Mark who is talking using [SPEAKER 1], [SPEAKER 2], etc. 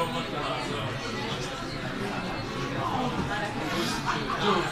[SPEAKER 1] 思ったら、そう。